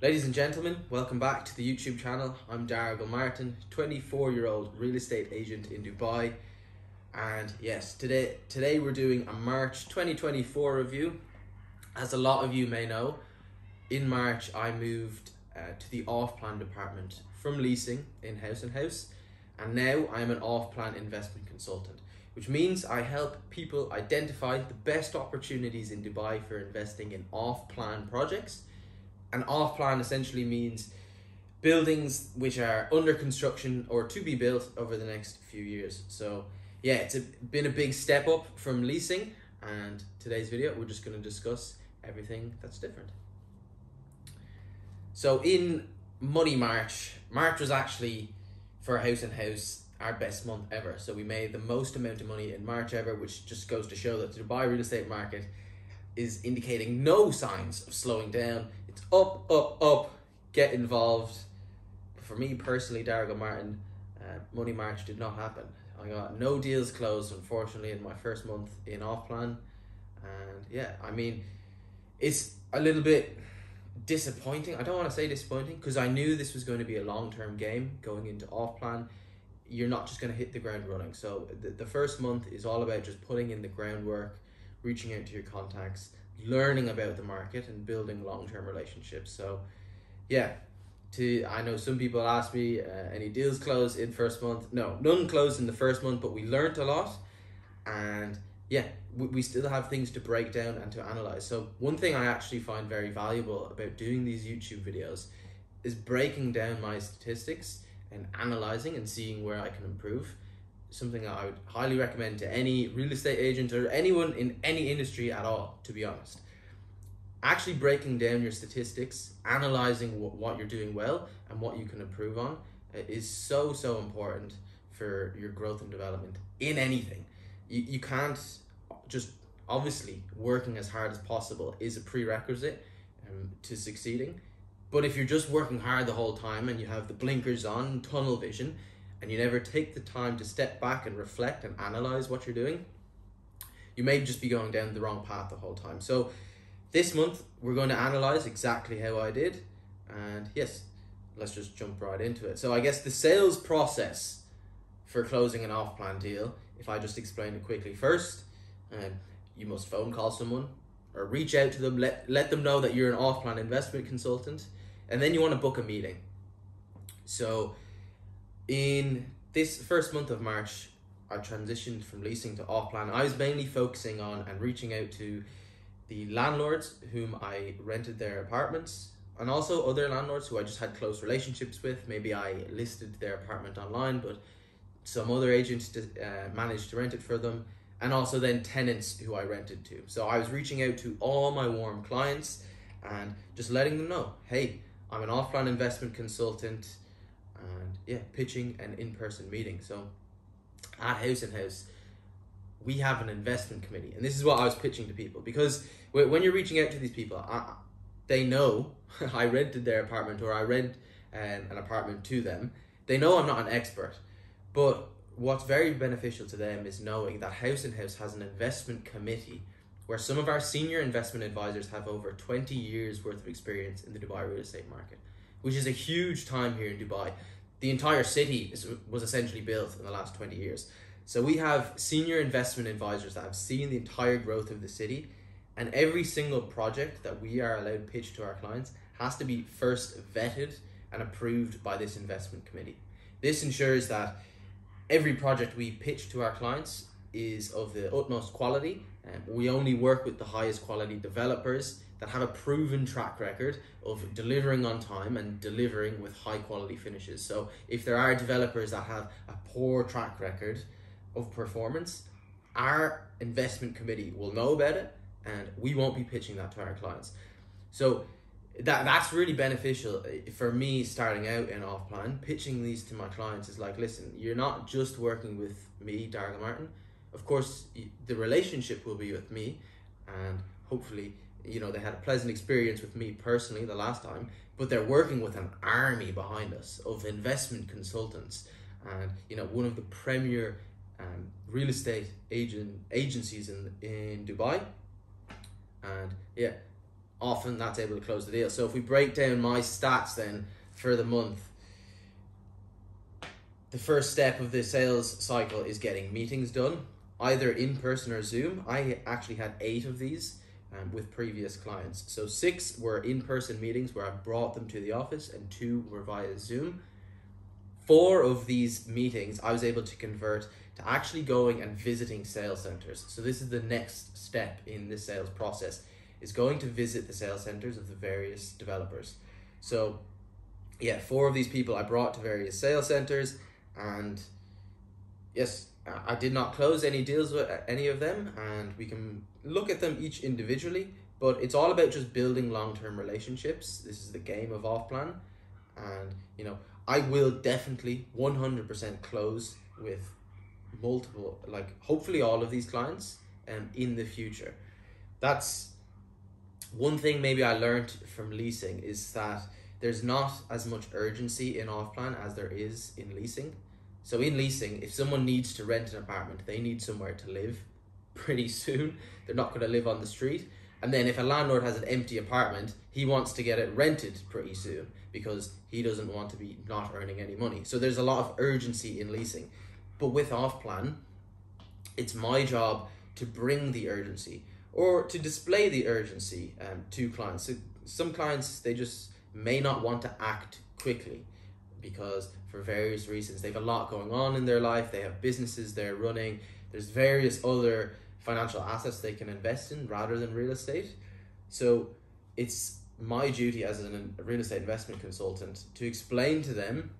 Ladies and gentlemen, welcome back to the YouTube channel. I'm Daragh Gilmartin, 24 year old real estate agent in Dubai. And yes, today today we're doing a March 2024 review. As a lot of you may know, in March I moved uh, to the off-plan department from leasing in haus and haus, and now I'm an off-plan investment consultant, which means I help people identify the best opportunities in Dubai for investing in off-plan projects an off plan essentially means buildings which are under construction or to be built over the next few years. So yeah, it's a, been a big step up from leasing and today's video we're just going to discuss everything that's different. So in Money March, March was actually for haus and haus our best month ever. So we made the most amount of money in March ever, which just goes to show that the Dubai real estate market is indicating no signs of slowing down up, up, up, get involved. For me personally, Daragh Gilmartin, uh, Money March did not happen. I got no deals closed, unfortunately, in my first month in off plan. And yeah, I mean, it's a little bit disappointing. I don't want to say disappointing because I knew this was going to be a long term game going into off plan. You're not just going to hit the ground running. So the, the first month is all about just putting in the groundwork, reaching out to your contacts, learning about the market and building long-term relationships. So yeah to i know some people ask me uh, any deals closed in first month? No none closed in the first month but we learned a lot. And yeah we, we still have things to break down and to analyze. So one thing i actually find very valuable about doing these youtube videos is breaking down my statistics and analyzing and seeing where i can improve something that I would highly recommend to any real estate agent or anyone in any industry at all, to be honest. Actually, breaking down your statistics, analyzing what, what you're doing well and what you can improve on uh, is so, so important for your growth and development in anything. You, you can't just obviously working as hard as possible is a prerequisite um, to succeeding. But if you're just working hard the whole time and you have the blinkers on, tunnel vision, and you never take the time to step back and reflect and analyze what you're doing, you may just be going down the wrong path the whole time. So this month we're going to analyze exactly how I did and yes, let's just jump right into it. So I guess the sales process for closing an off-plan deal, if I just explain it quickly. First, um, you must phone call someone or reach out to them, let, let them know that you're an off-plan investment consultant, and then you want to book a meeting. So in this first month of March, I transitioned from leasing to off plan. I was mainly focusing on and reaching out to the landlords whom I rented their apartments and also other landlords who I just had close relationships with. Maybe I listed their apartment online, but some other agents uh, managed to rent it for them, and also then tenants who I rented to. So I was reaching out to all my warm clients and just letting them know hey, I'm an off plan investment consultant and yeah, pitching an in-person meeting. So at haus and haus, we have an investment committee, and this is what I was pitching to people because when you're reaching out to these people, I, they know I rented their apartment or I rent um, an apartment to them. They know I'm not an expert, but what's very beneficial to them is knowing that haus and haus has an investment committee where some of our senior investment advisors have over 20 years worth of experience in the Dubai real estate market which is a huge time here in Dubai. The entire city is, was essentially built in the last 20 years. So we have senior investment advisors that have seen the entire growth of the city, and every single project that we are allowed to pitch to our clients has to be first vetted and approved by this investment committee. This ensures that every project we pitch to our clients is of the utmost quality. and we only work with the highest quality developers that have a proven track record of mm-hmm. delivering on time and delivering with high quality finishes. So if there are developers that have a poor track record of performance, our investment committee will know about it and we won't be pitching that to our clients. So that that's really beneficial eh, for me starting out in off plan. Pitching these to my clients is like, listen, you're not just working with me, Daragh Gilmartin. Of course, the relationship will be with me, and hopefully you know they had a pleasant experience with me personally the last time but they're working with an army behind us of investment consultants and you know one of the premier um, real estate agent agencies in in Dubai and yeah often that's able to close the deal. So if we break down my stats then for the month, the first step of the sales cycle is getting meetings done, either in person or Zoom. I actually had eight of these um, with previous clients. So six were in person meetings where I brought them to the office, and two were via Zoom. Four of these meetings I was able to convert to actually going and visiting sales centers. So this is the next step in the sales process is going to visit the sales centers of the various developers. So yeah, four of these people I brought to various sales centers and yes, I did not close any deals with any of them and we can look at them each individually, but it's all about just building long-term relationships. This is the game of off plan. And you know, I will definitely 100% close with multiple like hopefully all of these clients um, in the future. That's one thing maybe i learned from leasing is that there's not as much urgency in off plan as there is in leasing so in leasing if someone needs to rent an apartment they need somewhere to live pretty soon. They're not going to live on the street. And then if a landlord has an empty apartment he wants to get it rented pretty soon because he doesn't want to be not earning any money. So there's a lot of urgency in leasing. But with off plan, it's my job to bring the urgency or to display the urgency um, to clients. So some clients they just may not want to act quickly because for various reasons they've a lot going on in their life. They have businesses they're running. There's various other financial assets they can invest in rather than real estate. So it's my duty as a real estate investment consultant to explain to them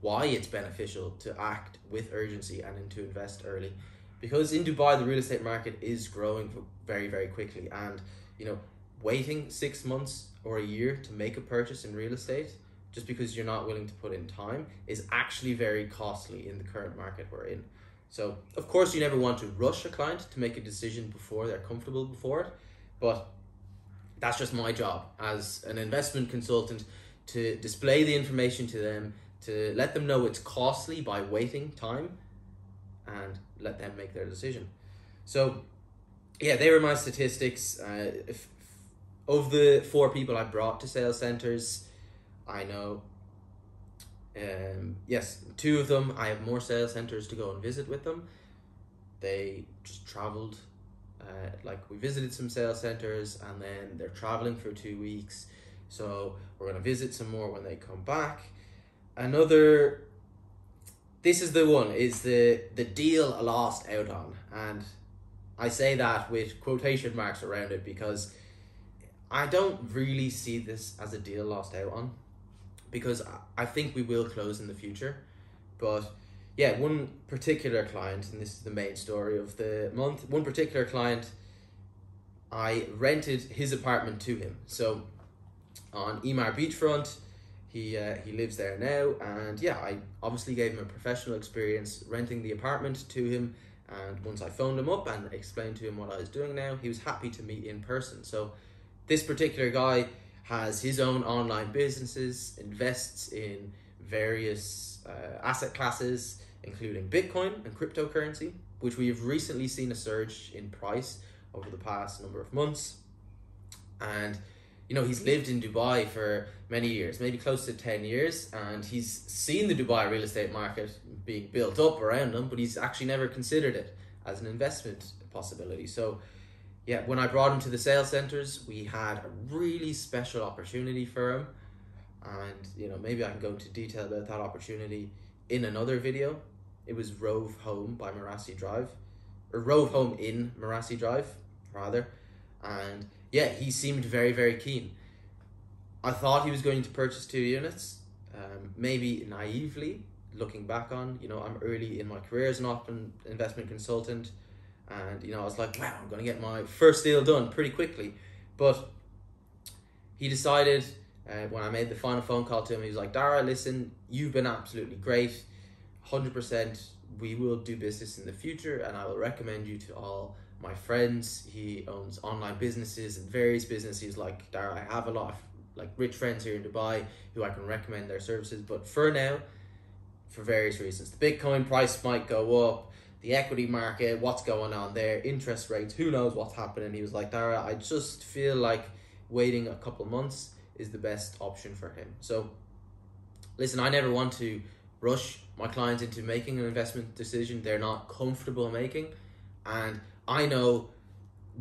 why it's beneficial to act with urgency and to invest early because in Dubai the real estate market is growing very very quickly and you know waiting 6 months or a year to make a purchase in real estate just because you're not willing to put in time is actually very costly in the current market we're in so of course you never want to rush a client to make a decision before they're comfortable before it but that's just my job as an investment consultant to display the information to them to let them know it's costly by waiting time and let them make their decision. So, yeah, they were my statistics. Uh, if, of the four people I brought to sales centers, I know, um, yes, two of them I have more sales centers to go and visit with them. They just traveled, uh, like we visited some sales centers and then they're traveling for two weeks. So we're going to visit some more when they come back another this is the one is the the deal lost out on and i say that with quotation marks around it because i don't really see this as a deal lost out on because i think we will close in the future but yeah one particular client and this is the main story of the month one particular client i rented his apartment to him so on Emaar beachfront he uh, he lives there now, and yeah, I obviously gave him a professional experience renting the apartment to him. And once I phoned him up and explained to him what I was doing now, he was happy to meet in person. So, this particular guy has his own online businesses, invests in various uh, asset classes, including Bitcoin and cryptocurrency, which we have recently seen a surge in price over the past number of months. And you know, he's lived in Dubai for many years, maybe close to 10 years, and he's seen the Dubai real estate market being built up around him, but he's actually never considered it as an investment possibility. So, yeah, when I brought him to the sales centers, we had a really special opportunity for him. And, you know, maybe I can go into detail about that opportunity in another video. It was Rove Home by Marasi Drive, or Rove Home in Marasi Drive, rather. And yeah, he seemed very, very keen. I thought he was going to purchase two units, um, maybe naively, looking back on, you know, I'm early in my career as an open investment consultant, and, you know, I was like, wow, I'm going to get my first deal done pretty quickly. But he decided, uh, when I made the final phone call to him, he was like, Daragh, listen, you've been absolutely great, 100%, we will do business in the future, and I will recommend you to all my friends. He owns online businesses and various businesses. Like Daragh, I have a lot of like rich friends here in Dubai who I can recommend their services. But for now, for various reasons, the Bitcoin price might go up. The equity market, what's going on there? Interest rates, who knows what's happening? He was like, Daragh, I just feel like waiting a couple months is the best option for him. So, listen, I never want to rush my clients into making an investment decision they're not comfortable making, and I know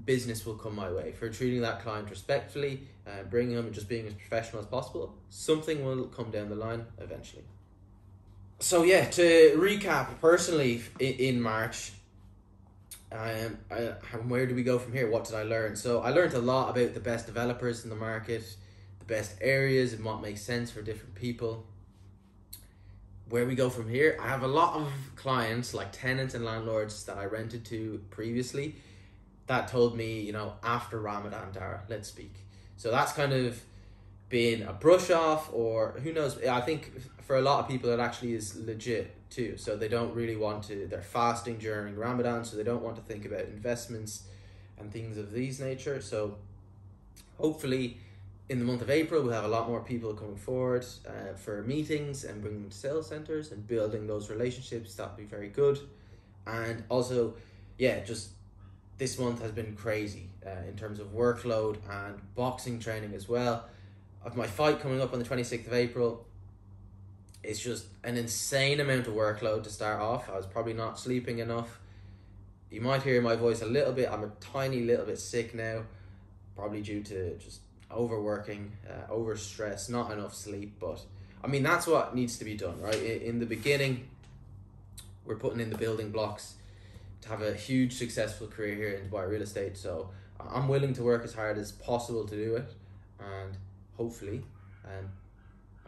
business will come my way for treating that client respectfully, uh, bringing them and just being as professional as possible. Something will come down the line eventually. So yeah, to recap, personally in, March, um, I, where do we go from here? What did I learn? So I learned a lot about the best developers in the market, the best areas, and what makes sense for different people. Where we go from here, I have a lot of clients, like tenants and landlords, that I rented to previously, that told me, you know, after Ramadan, Daragh, let's speak. So that's kind of been a brush off, or who knows? I think for a lot of people, it actually is legit too. So they don't really want to, they're fasting during Ramadan, so they don't want to think about investments and things of these nature. So hopefully, in the month of April, we'll have a lot more people coming forward uh, for meetings and bringing them to sales centers and building those relationships. That'd be very good. And also, yeah, just this month has been crazy uh, in terms of workload and boxing training as well. Of my fight coming up on the 26th of April, it's just an insane amount of workload to start off. I was probably not sleeping enough. You might hear my voice a little bit. I'm a tiny little bit sick now, probably due to just overworking, uh, over stress, not enough sleep. But I mean, that's what needs to be done, right? In the beginning, we're putting in the building blocks to have a huge successful career here in Dubai real estate. So I'm willing to work as hard as possible to do it, and hopefully, um,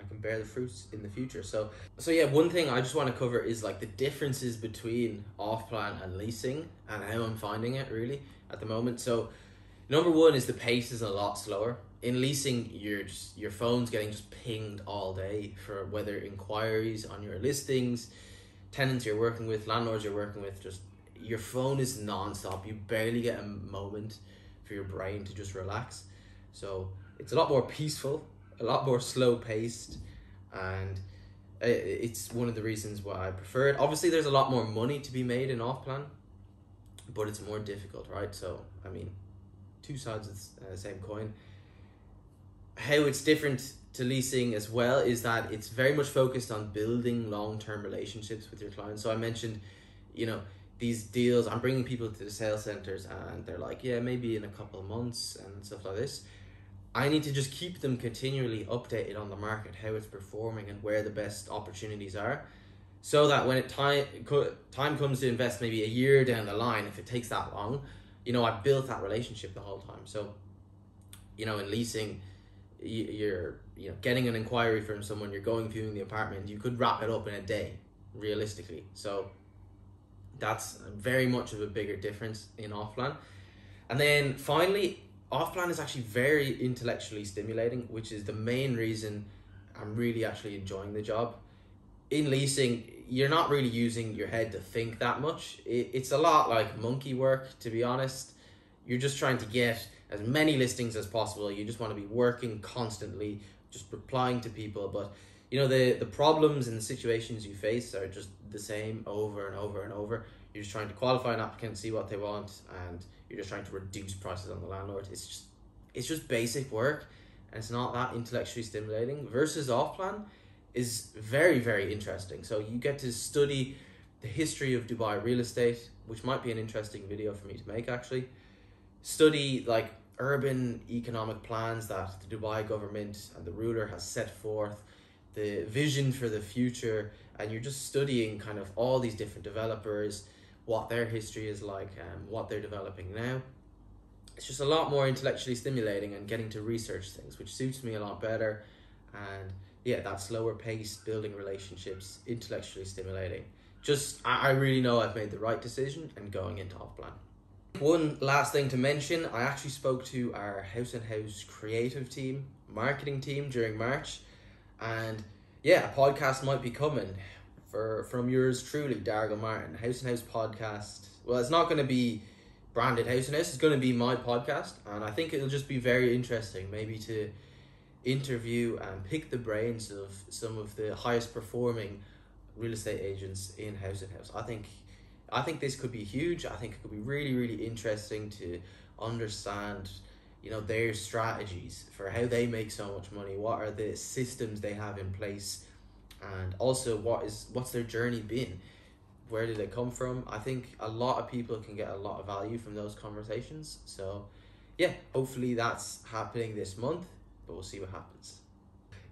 Can bear the fruits in the future. So, so yeah, one thing I just want to cover is like the differences between off plan and leasing, and how I'm finding it really at the moment. So, number one is the pace is a lot slower. In leasing, your just, your phone's getting just pinged all day for whether inquiries on your listings, tenants you're working with, landlords you're working with, just your phone is non-stop you barely get a moment for your brain to just relax so it's a lot more peaceful a lot more slow paced and it's one of the reasons why I prefer it. Obviously there's a lot more money to be made in off plan but it's more difficult right? So I mean two sides of the uh, same coin. How it's different to leasing as well is that it's very much focused on building long-term relationships with your clients. So I mentioned you know these deals i'm bringing people to the sales centers and they're like yeah maybe in a couple months and stuff like this i need to just keep them continually updated on the market how it's performing and where the best opportunities are so that when it time time comes to invest maybe a year down the line if it takes that long you know i built that relationship the whole time so you know in leasing you're you know getting an inquiry from someone you're going viewing the apartment you could wrap it up in a day realistically so that's very much of a bigger difference in off plan. And then finally, off plan is actually very intellectually stimulating, which is the main reason I'm really actually enjoying the job. In leasing, you're not really using your head to think that much. It, it's a lot like monkey work, to be honest. You're just trying to get as many listings as possible. You just want to be working constantly, just replying to people. But you know the the problems and the situations you face are just the same over and over and over. You're just trying to qualify an applicant, see what they want, and you're just trying to reduce prices on the landlord. It's just it's just basic work, and it's not that intellectually stimulating. Versus off plan is very very interesting. So you get to study the history of Dubai real estate, which might be an interesting video for me to make actually. Study like urban economic plans that the Dubai government and the ruler has set forth the vision for the future and you're just studying kind of all these different developers what their history is like and what they're developing now. It's just a lot more intellectually stimulating and getting to research things which suits me a lot better. And yeah that slower pace building relationships intellectually stimulating. Just I, I really know i've made the right decision and going into off plan. One last thing to mention i actually spoke to our haus and haus creative team marketing team during march. And yeah, a podcast might be coming for from yours truly, Daragh Gilmartin, haus and haus podcast. Well, it's not going to be branded haus and haus. It's going to be my podcast, and I think it'll just be very interesting, maybe to interview and pick the brains of some of the highest performing real estate agents in haus and haus. I think, I think this could be huge. I think it could be really, really interesting to understand you know their strategies for how they make so much money. What are the systems they have in place, and also what is what's their journey been? Where did they come from? I think a lot of people can get a lot of value from those conversations. So, yeah, hopefully that's happening this month, but we'll see what happens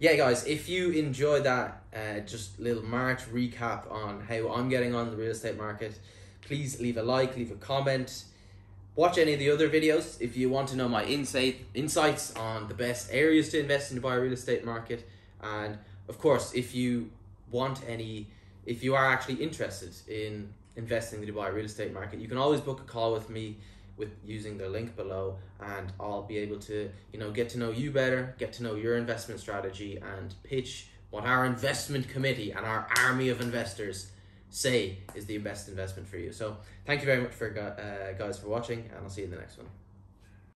yeah, guys, if you enjoyed that, uh, just little March recap on how I'm getting on the real estate market, please leave a like, leave a comment. Watch any of the other videos if you want to know my insight insights on the best areas to invest in the Dubai real estate market. And of course, if you want any, if you are actually interested in investing in the Dubai real estate market, you can always book a call with me with using the link below and I'll be able to you know get to know you better get to know your investment strategy and pitch what our investment committee and our army of investors say is the best investment for you. So thank you very much for uh, guys for watching and I'll see you in the next one